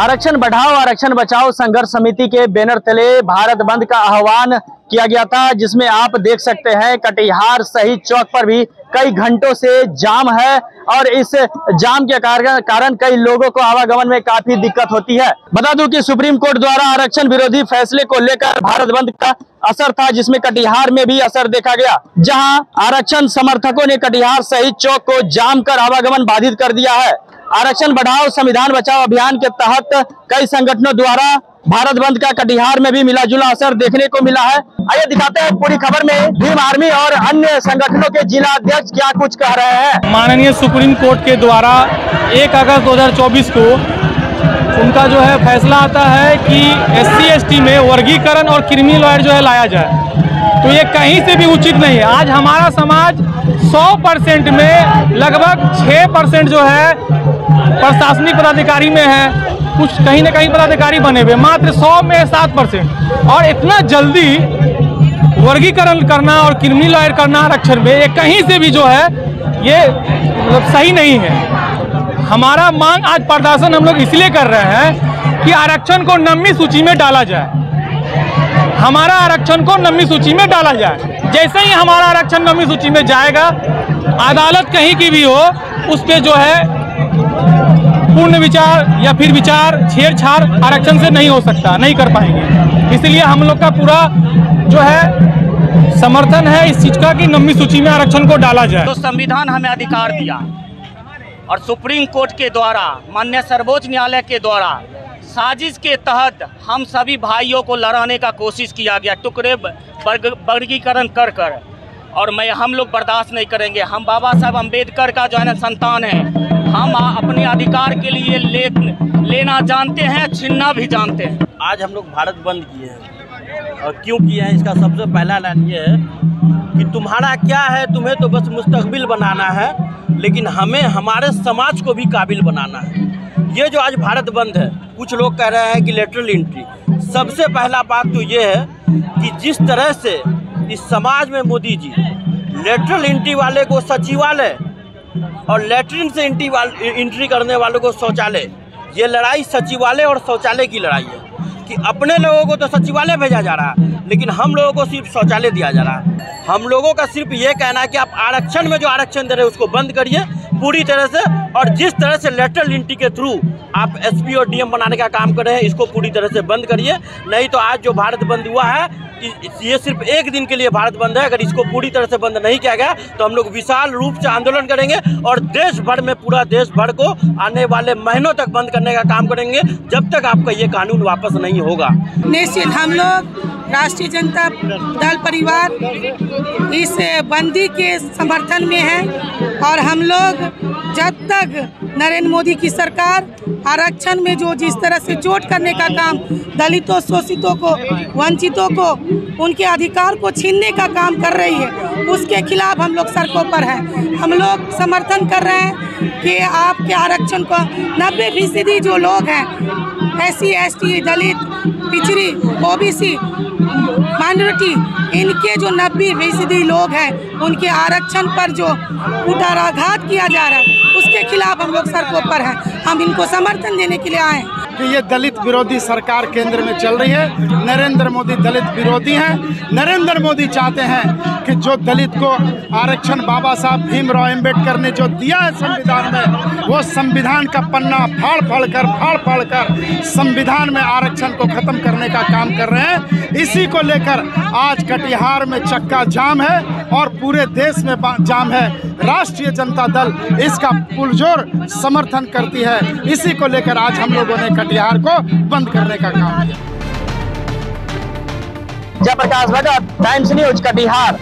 आरक्षण बढ़ाओ, आरक्षण बचाओ, संघर्ष समिति के बैनर तले भारत बंद का आह्वान किया गया था, जिसमें आप देख सकते हैं, कटिहार शहीद चौक पर भी कई घंटों से जाम है और इस जाम के कारण कई लोगों को आवागमन में काफ़ी दिक्कत होती है। बता दूँ कि सुप्रीम कोर्ट द्वारा आरक्षण विरोधी फैसले को लेकर भारत बंद का असर था, जिसमें कटिहार में भी असर देखा गया, जहाँ आरक्षण समर्थकों ने कटिहार शहीद चौक को जाम कर आवागमन बाधित कर दिया है। आरक्षण बढ़ाओ, संविधान बचाओ अभियान के तहत कई संगठनों द्वारा भारत बंद का कटिहार में भी मिला जुला असर देखने को मिला है। आइए दिखाते हैं पूरी खबर में, भीम आर्मी और अन्य संगठनों के जिला अध्यक्ष क्या कुछ कह रहे हैं। माननीय सुप्रीम कोर्ट के द्वारा 1 अगस्त 2024 को उनका जो है फैसला आता है कि एस सी में वर्गीकरण और क्रिमिनल लॉयर जो है लाया जाए। तो ये कहीं से भी उचित नहीं है। आज हमारा समाज 100 परसेंट में लगभग 6 परसेंट जो है प्रशासनिक पदाधिकारी में है। कुछ कहीं ना कहीं पदाधिकारी बने हुए मात्र 100 में 7 परसेंट। और इतना जल्दी वर्गीकरण करना और क्रिमिनल लॉयर करना आरक्षण में, ये कहीं से भी जो है, ये मतलब सही नहीं है। हमारा मांग आज प्रदर्शन हम लोग इसलिए कर रहे हैं कि आरक्षण को नवी सूची में डाला जाए। हमारा आरक्षण को नवी सूची में डाला जाए। जैसे ही हमारा आरक्षण नवी सूची में जाएगा, अदालत कहीं की भी हो, उस पर जो है पूर्ण विचार या फिर विचार, छेड़छाड़ आरक्षण से नहीं हो सकता, नहीं कर पाएँगे। इसलिए हम लोग का पूरा जो है समर्थन है इस चीज़ का कि नवी सूची में आरक्षण को डाला जाए। तो संविधान हमें अधिकार दिया। और सुप्रीम कोर्ट के द्वारा मान्य सर्वोच्च न्यायालय के द्वारा साजिश के तहत हम सभी भाइयों को लड़ाने का कोशिश किया गया, टुकड़े वर्ग, वर्गीकरण कर कर। और मैं, हम लोग बर्दाश्त नहीं करेंगे। हम बाबा साहब अंबेडकर का जो है ना संतान है, हम अपने अधिकार के लिए ले, लेना जानते हैं, छीनना भी जानते हैं। आज हम लोग भारत बंद किए हैं। और क्यों किए हैं, इसका सबसे पहला लाइन ये है कि तुम्हारा क्या है, तुम्हें तो बस मुस्तकबिल बनाना है, लेकिन हमें, हमारे समाज को भी काबिल बनाना है। ये जो आज भारत बंद है कुछ लोग कह रहे हैं कि लेटरल एंट्री सबसे पहला बात तो ये है कि जिस तरह से इस समाज में मोदी जी लेटरल एंट्री वाले को सचिवालय और लेटरिन से एंट्री वाल एंट्री करने वालों को शौचालय, ये लड़ाई सचिवालय और शौचालय की लड़ाई है कि अपने लोगों को तो सचिवालय भेजा जा रहा है, लेकिन हम लोगों को सिर्फ़ शौचालय दिया जा रहा है। हम लोगों का सिर्फ़ ये कहना है कि आप आरक्षण में जो आरक्षण दे रहे हैं उसको बंद करिए पूरी तरह से और जिस तरह से लेटरल एंट्री के थ्रू आप एसपी और डीएम बनाने का काम कर रहे हैं, इसको पूरी तरह से बंद करिए। नहीं तो आज जो भारत बंद हुआ है ये सिर्फ़ एक दिन के लिए भारत बंद है। अगर इसको पूरी तरह से बंद नहीं किया गया तो हम लोग विशाल रूप से आंदोलन करेंगे और देश भर में पूरा देश भर को आने वाले महीनों तक बंद करने का काम करेंगे, जब तक आपका ये कानून वापस नहीं होगा। निश्चित, हम लोग राष्ट्रीय जनता दल परिवार इस बंदी के समर्थन में है और हम लोग जब तक नरेंद्र मोदी की सरकार आरक्षण में जो जिस तरह से चोट करने का काम दलितों, शोषितों को, वंचितों को, उनके अधिकार को छीनने का काम कर रही है, उसके खिलाफ हम लोग सड़कों पर हैं। हम लोग समर्थन कर रहे हैं कि आपके आरक्षण को नब्बे फ़ीसदी जो लोग हैं S C S T Dalit, पिछड़ी, ओबीसी माइनॉरिटी इनके जो नब्बे फ़ीसदी लोग हैं, उनके आरक्षण पर जो कुटाराघात किया जा रहा है, उसके खिलाफ हम लोग सड़कों पर हैं। हम इनको समर्थन देने के लिए आए हैं। कि ये दलित विरोधी सरकार केंद्र में चल रही है। नरेंद्र मोदी दलित विरोधी हैं। नरेंद्र मोदी चाहते हैं कि जो दलित को आरक्षण बाबा साहब भीमराव एम्बेडकर ने जो दिया है संविधान में, वो संविधान का पन्ना फाड़ फाड़ कर, फाड़ फाड़ कर संविधान में आरक्षण को खत्म करने का काम कर रहे हैं। इसी को लेकर आज कटिहार में चक्का जाम है और पूरे देश में जाम है। राष्ट्रीय जनता दल इसका पुरजोर समर्थन करती है। इसी को लेकर आज हम लोगों ने कटिहार को बंद करने का काम किया। Jaiprakash Bhagat Times News Katihar